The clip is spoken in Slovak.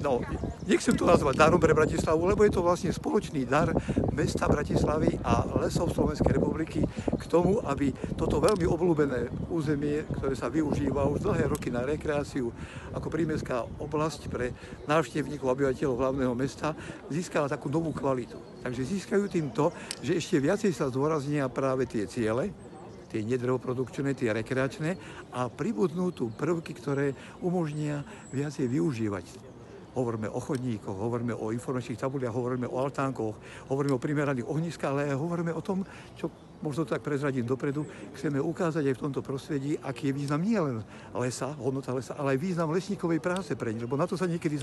no, nechcem to nazvať darom pre Bratislavu, lebo je to vlastne spoločný dar mesta Bratislavy a lesov Slovenskej republiky k tomu, aby toto veľmi obľúbené územie, ktoré sa využíva už dlhé roky na rekreáciu ako prímestská oblasť pre návštevníkov obyvateľov hlavného mesta, získala takú novú kvalitu. Takže získajú tým to, že ešte viacej sa zdôraznia práve tie ciele, tie nedrevoprodukčné, tie rekreačné a pribudnú tu prvky, ktoré umožnia viacej využívať hovoríme o chodníkoch, hovoríme o informačných tabuliach, hovoríme o altánkoch, hovoríme o primeraných ohniskách, ale aj hovoríme o tom, čo možno tak prezradím dopredu, chceme ukázať aj v tomto prostredí, aký je význam nielen lesa, hodnota lesa, ale aj význam lesníkovej práce pre ne, lebo na to sa niekedy